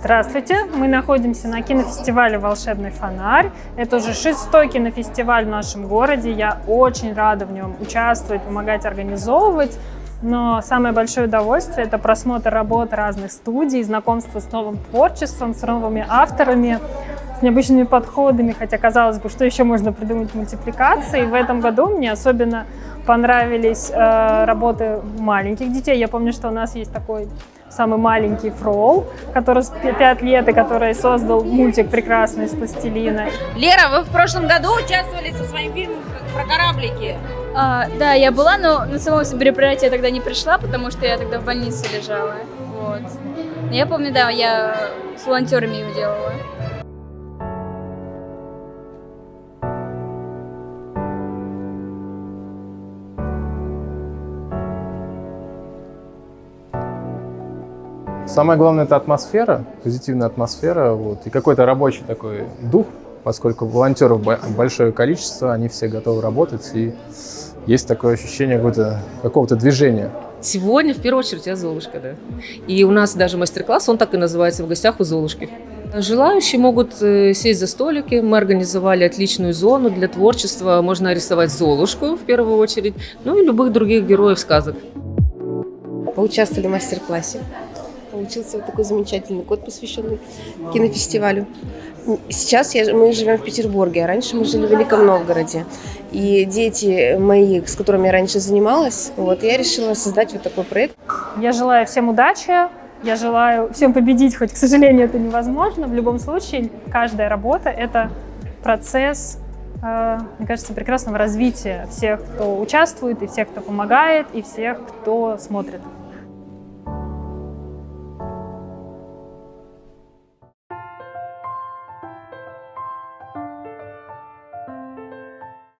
Здравствуйте! Мы находимся на кинофестивале «Волшебный фонарь». Это уже шестой кинофестиваль в нашем городе. Я очень рада в нем участвовать, помогать организовывать. Но самое большое удовольствие – это просмотр работ разных студий, знакомство с новым творчеством, с новыми авторами, с необычными подходами, хотя, казалось бы, что еще можно придумать мультипликации. В этом году мне особенно понравились э, работы маленьких детей. Я помню, что у нас есть такой самый маленький Фрол, который 5 лет и который создал мультик прекрасный из пластилина. Лера, вы в прошлом году участвовали со своим фильмом про кораблики. А, да, я была, но на самом мероприятие я тогда не пришла, потому что я тогда в больнице лежала. Вот. Я помню, да, я с волонтерами его делала. Самое главное – это атмосфера, позитивная атмосфера, вот, и какой-то рабочий такой дух, поскольку волонтеров большое количество, они все готовы работать, и есть такое ощущение какого-то, какого-то движения. Сегодня, в первую очередь, я Золушка, да. И у нас даже мастер-класс, он так и называется, в гостях у Золушки. Желающие могут э, сесть за столики. Мы организовали отличную зону для творчества. Можно рисовать Золушку в первую очередь, ну и любых других героев сказок. Поучаствовали в мастер-классе получился вот такой замечательный год, посвященный кинофестивалю. Сейчас я, мы живем в Петербурге, а раньше мы жили в Великом Новгороде. И дети мои, с которыми я раньше занималась, вот я решила создать вот такой проект. Я желаю всем удачи, я желаю всем победить, хоть, к сожалению, это невозможно. В любом случае, каждая работа — это процесс, э, мне кажется, прекрасного развития всех, кто участвует, и всех, кто помогает, и всех, кто смотрит.